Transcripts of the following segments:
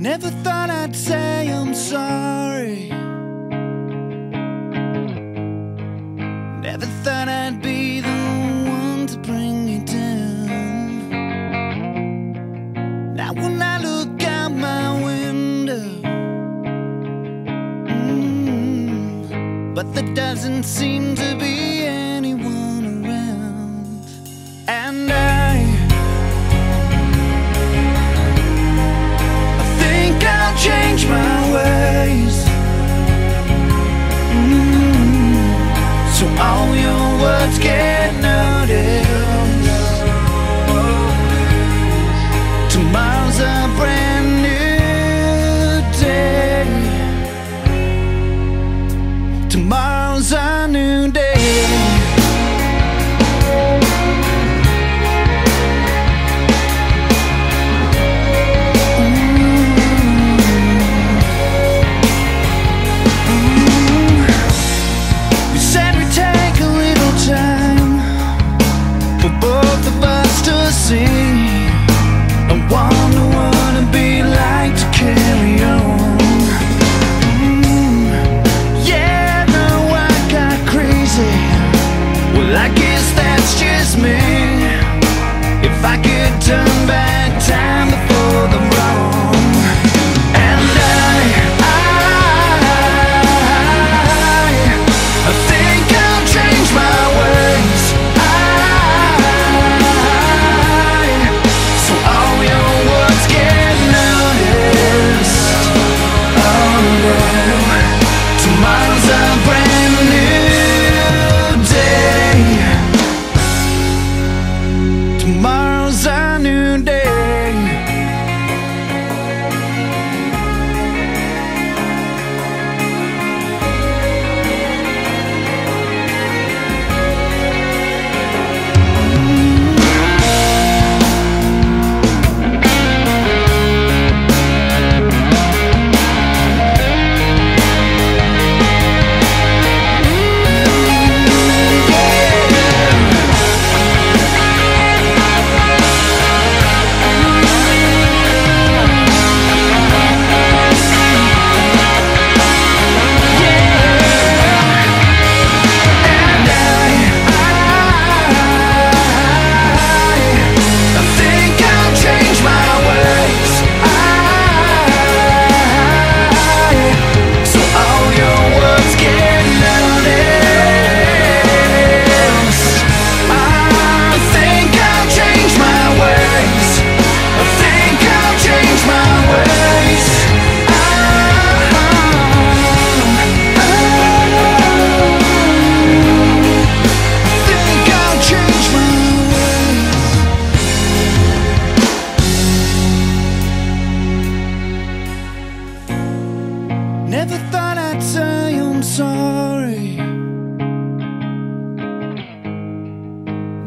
Never thought I'd say I'm sorry. Never thought I'd be the one to bring you down. Now, when I look out my window, mm, but there doesn't seem to be.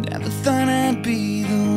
Never thought I'd be the one.